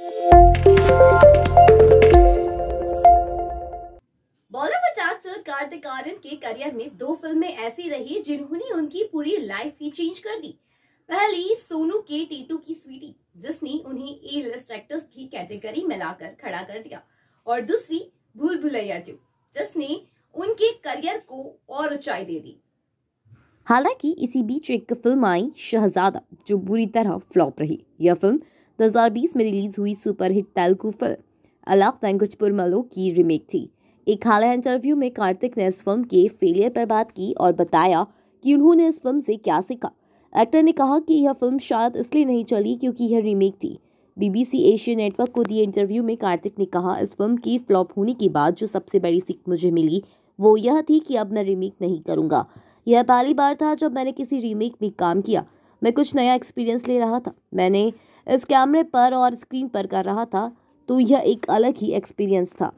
Bollywood actor Kartik Aaryan के career में दो फ़िल्में ऐसी रही जिन्होंने उनकी पूरी लाइफ ही चेंज कर दी। पहली, सोनू के टीटू की स्वीटी, जिसने उन्हें ए लिस्ट एक्टर्स की कैटेगरी में लाकर खड़ा कर दिया। और दूसरी, भूल भुलैया टू, जिसने उनके करियर को और ऊंचाई दे दी। हालाँकि, इसी बीच एक फ़िल्म आई, शहजादा, जो बुरी तरह फ्लॉप रही। यह फ़िल्म 2020 में रिलीज़ हुई superhit Telugu film Ala Vaikunthapurramuloo की रीमेक थी। एक हालिया इंटरव्यू में कार्तिक ने इस फ़िल्म के फेलियर पर बात की और बताया कि उन्होंने इस फ़िल्म से क्या सीखा। एक्टर ने कहा कि यह फ़िल्म शायद इसलिए नहीं चली क्योंकि यह रीमेक थी। बीबीसी एशिया नेटवर्क को दिए इंटरव्यू में कार्तिक ने कहा, इस फ़िल्म की फ्लॉप होने के बाद जो सबसे बड़ी सीख मुझे मिली, वो यह थी कि अब मैं रीमेक नहीं करूँगा। यह पहली बार था जब मैंने किसी रीमेक में काम किया। मैं कुछ नया एक्सपीरियंस ले रहा था। मैंने इस कैमरे पर और स्क्रीन पर कर रहा था तो यह एक अलग ही एक्सपीरियंस था।